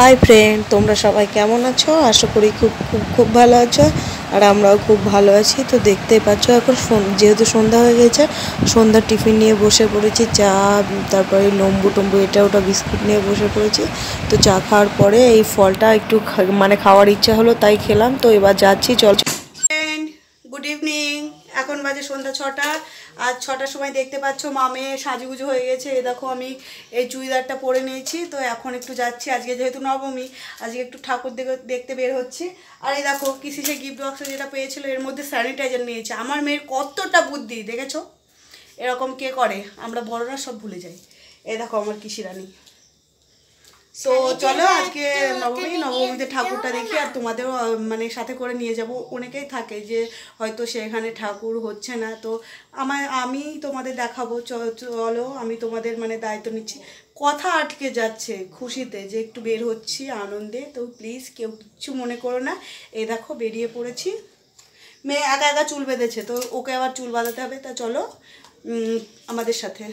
Hi friend তোমরা সবাই কেমন আছো? আশা করি খুব খুব খুব ভালো আছো। আর আমরাও খুব ভালো আছি। তো দেখতেই পাচ্ছ এখন যেহেতু সন্ধ্যা হয়ে গেছে, সন্ধ্যার টিফিন নিয়ে বসে পড়েছি, চা, তারপরে লম্বু টম্বু, এটা ওটা বিস্কুট নিয়ে বসে পড়েছি। তো চা খাওয়ার পরে এই ফলটা একটু মানে খাওয়ার ইচ্ছা হলো তাই খেলাম। তো এবার যাচ্ছি, চল। গুড ইভিনিং এখন বাজে সন্ধ্যা ছটা। আর ছটার সময় দেখতে পাচ্ছ মামে সাজুগুজু হয়ে গেছে। এ দেখো আমি এই চুড়িদারটা পরে নিয়েছি, তো এখন একটু যাচ্ছি। আজকে যেহেতু নবমী, আজকে একটু ঠাকুর দেখে- দেখতে বের হচ্ছি। আর এই দেখো কৃষি সে গিফট বক্সে যেটা পেয়েছিল, এর মধ্যে স্যানিটাইজার নিয়েছে। আমার মেয়ের কতটা বুদ্ধি, দেখেছ? এরকম কে করে? আমরা বড়রা সব ভুলে যাই। এ দেখো আমার কিসি রানী তো চলো আজকে নবমী নবমীতে ঠাকুরটা দেখি আর তোমাদেরও মানে সাথে করে নিয়ে যাব। অনেকেই থাকে যে হয়তো সেখানে ঠাকুর হচ্ছে না। তো আমার আমি তোমাদের দেখাবো। চ- চলো আমি তোমাদের মানে দায়িত্ব নিচ্ছি। কথা আটকে যাচ্ছে খুশিতে যে একটু বের হচ্ছি আনন্দে। তো প্লিজ কেউ কিচ্ছু মনে করো না। এই দেখো বেরিয়ে পড়েছি। মেয়ে একা একা চুল বেঁধেছে তো ওকে আবার চুল বাঁধাতে হবে। তা চলো আমাদের সাথে।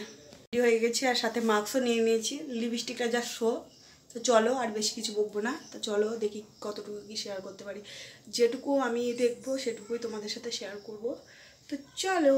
হয়ে গেছি আর সাথে মাস্কও নিয়ে নিয়েছি। লিপস্টিকটা যা শো। তো চলো আর বেশি কিছু বকবো না। তো চলো দেখি কতটুকু কি শেয়ার করতে পারি। যেটুকু আমি দেখব, সেটুকুই তোমাদের সাথে শেয়ার করব। তো চলো।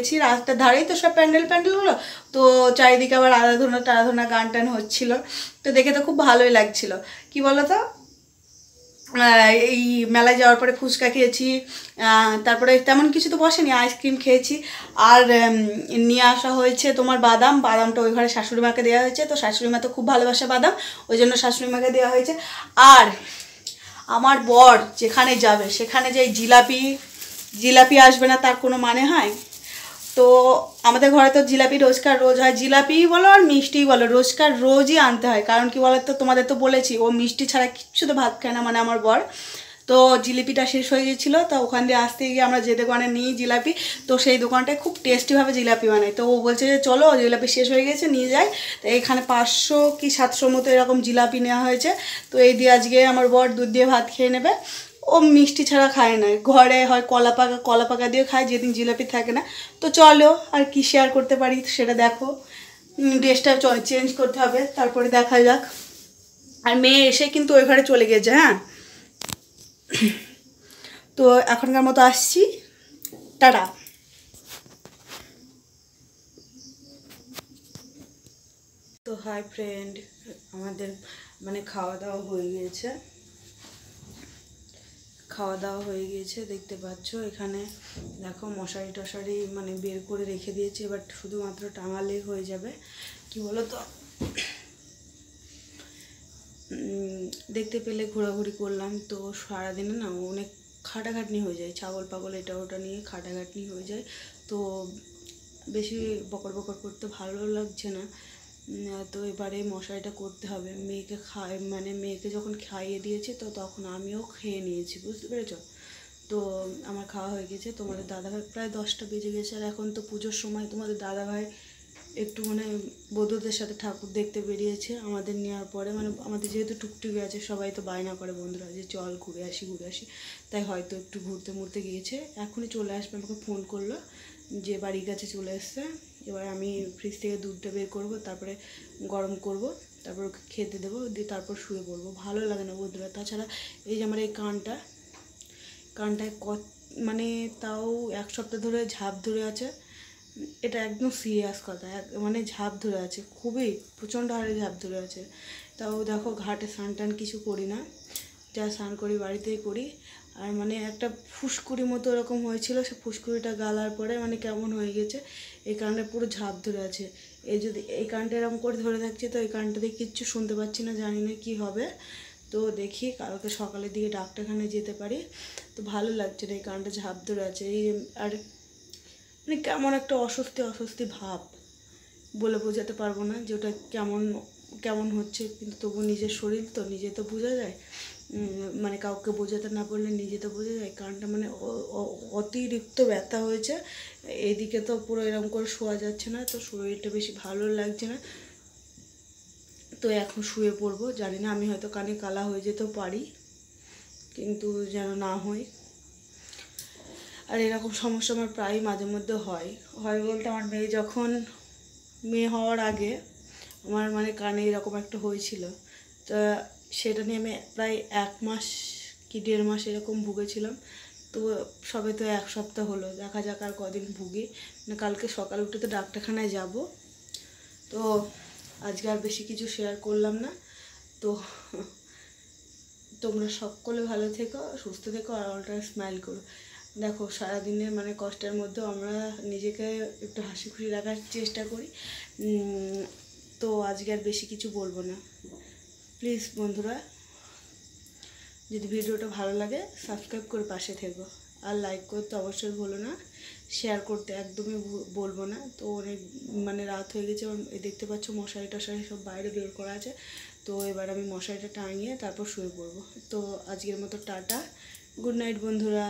দেখেছি রাস্তার ধারেই তো সব প্যান্ডেল প্যান্ডেলগুলো। তো চারিদিকে আবার আরাধনা টারাধনা গান টান হচ্ছিল। তো দেখে তো খুব ভালোই লাগছিল। কি বলো তো এই মেলায় যাওয়ার পরে ফুচকা খেয়েছি তারপরে তেমন কিছু তো বসেনি, আইসক্রিম খেয়েছি। আর নিয়ে আসা হয়েছে তোমার বাদাম। বাদামটা ওই ঘরে শাশুড়ি মাকে দেওয়া হয়েছে, তো শাশুড়ি মা তো খুব ভালোবাসে বাদাম, ওই জন্য শাশুড়ি মাকে দেওয়া হয়েছে। আর আমার বর যেখানে যাবে, সেখানে যে জিলাপি জিলাপি আসবে না তার কোনো মানে হয়? তো আমাদের ঘরে তো জিলাপি, রোজকার রোজ হয়। জিলাপি বলো আর মিষ্টিই বলো, রোজকার রোজই আনতে হয়। কারণ কি বলো তো তোমাদের তো বলেছি, ও মিষ্টি ছাড়া কিচ্ছু তো ভাত খায় না মানে আমার বর। তো জিলিপিটা শেষ হয়ে গেছিল তো ওখান দিয়ে আসতে গিয়ে আমরা যে দোকানে নিই জিলাপি, তো সেই দোকানটায় খুব টেস্টিভাবে জিলাপি বানায়। তো ও বলছে যে, চলো, জিলাপি শেষ হয়ে গেছে নিয়ে যাই। তো এখানে পাঁচশো কি সাতশো মতো এরকম জিলাপি নেওয়া হয়েছে। তো এই দিয়ে আজকে আমার বর দুধ দিয়ে ভাত খেয়ে নেবে। ও মিষ্টি ছাড়া খায় না। ঘরে হয় কলা পাকা কলা পাকা দিয়ে খায়, যেদিন জিলাপি থাকে না। তো চলো, আর কি শেয়ার করতে পারি সেটা দেখো। ড্রেসটা চেঞ্জ করতে হবে, তারপরে দেখা যাক। আর মেয়ে এসে কিন্তু ওই ঘরে চলে গেছে হ্যাঁ? তো এখনকার মতো আসছি। টাটা। তো হাই ফ্রেন্ড আমাদের মানে খাওয়া দাওয়া হয়ে গিয়েছে। খাওয়া দাওয়া হয়ে গিয়েছে, দেখতে পাচ্ছ। এখানে দেখো মশারি টশারি মানে বের করে রেখে দিয়েছি, এবার শুধুমাত্র টাঙালেই হয়ে যাবে। কি বলো তো দেখতে পেলে ঘোরাঘুরি করলাম। তো সারাদিনে না অনেক খাটাখাটনি হয়ে যায়। ছাগল পাগল এটা ওটা নিয়ে খাটাখাটনি হয়ে যায়। তো বেশি বকর বকর করতে ভালো লাগছে না। তো এবারে মশারিটা করতে হবে। মেয়েকে খাই মানে মেয়েকে যখন খাইয়ে দিয়েছি, তো তখন আমিও খেয়ে নিয়েছি, বুঝতে পেরেছ? তো আমার খাওয়া হয়ে গেছে। তোমাদের দাদাভাই প্রায় দশটা বেজে গেছে। আর এখন তো পুজোর সময় তোমাদের দাদাভাই একটু মানে বন্ধুদের সাথে ঠাকুর দেখতে বেরিয়েছে। আমাদের নেওয়ার পরে মানে আমাদের যেহেতু টুকটুকি আছে, সবাই তো বায়না করে বন্ধুরা যে, চল ঘুরে আসি ঘুরে আসি। তাই হয়তো একটু ঘুরতে মুড়তে গিয়েছে। এখনই চলে আসবে, আমাকে ফোন করল যে, বাড়ির কাছে চলে এসছে। এবার আমি ফ্রিজ থেকে দুধটা বের করব, তারপরে গরম করব, তারপর খেতে দেবো, দিয়ে তারপর শুয়ে পড়ব। ভালো লাগে না বন্ধুরা। তাছাড়া এই যে আমার এই কানটা কানটায় কত মানে তাও এক সপ্তাহ ধরে ঝাঁপ ধরে আছে। এটা একদম সিরিয়াস কথা মানে ঝাঁপ ধরে আছে, খুবই, প্রচণ্ড হারে ঝাঁপ ধরে আছে। তাও দেখো ঘাটে স্নান টান কিছু করি না, যা স্নান করি বাড়িতেই করি। আর মানে একটা ফুসকুড়ি মতো এরকম হয়েছিল, সে ফুসকুড়িটা গালার পরে মানে কেমন হয়ে গেছে, এই কারণে পুরো ঝাঁপ ধরে আছে। এই যদি, এই কানটা এরকম করে ধরে থাকছে, তো এই কানটা দিয়ে কিচ্ছু শুনতে পাচ্ছি না, জানি না কী হবে। তো দেখি কালকে সকালের দিকে ডাক্তারখানায় যেতে পারি। তো ভালো লাগছে না, এই কানটা ঝাঁপ ধরে আছে। এই আর মানে কেমন একটা অস্বস্তি অস্বস্তি ভাব বলে বোঝাতে পারব না যে ওটা কেমন কেমন হচ্ছে, কিন্তু তবু নিজের শরীর তো, নিজে তো বোঝা যায়। মানে কাউকে বোঝাতে না পারলে নিজে তো বোঝা যায়। কারণটা মানে অতিরিক্ত ব্যথা হয়েছে। এইদিকে তো পুরো এরকম করে শোয়া যাচ্ছে না, তো শরীরটা বেশি ভালো লাগছে না। তো এখন শুয়ে পড়ব। জানি না, আমি হয়তো কানে কালা হয়ে যেতেও পারি, কিন্তু যেন না হয়। আর এরকম সমস্যা আমার প্রায় মাঝে মধ্যে হয়। হয় বলতে আমার মেয়ে যখন, মেয়ে হওয়ার আগে আমার মানে কানে এরকম একটা হয়েছিল। তা সেটা নিয়ে আমি প্রায় এক মাস কি দেড় মাস এরকম ভুগেছিলাম। তো সবে তো এক সপ্তাহ হলো, দেখা যাক আর কদিন ভুগি। মানে কালকে সকাল উঠে তো ডাক্তারখানায় যাব। তো আজকে আর বেশি কিছু শেয়ার করলাম না। তো তোমরা সকলে ভালো থেকো, সুস্থ থেকো আর অলটা স্মাইল করো। দেখো, সারাদিনের মানে কষ্টের মধ্যেও আমরা নিজেকে একটু হাসি খুশি রাখার চেষ্টা করি। তো আজকে আর বেশি কিছু বলব না। প্লিজ বন্ধুরা, যদি ভিডিওটা ভালো লাগে সাবস্ক্রাইব করে পাশে থেকো। আর লাইক করতে অবশ্যই ভুলো না শেয়ার করতে একদমই বলব না। তো অনেক মানে রাত হয়ে গেছে দেখতে পাচ্ছ মশারি টশারি সব বাইরে বের করা আছে। তো এবার আমি মশারিটা টাঙিয়ে তারপর শুয়ে পড়ব। তো আজকের মতো টাটা গুড নাইট বন্ধুরা।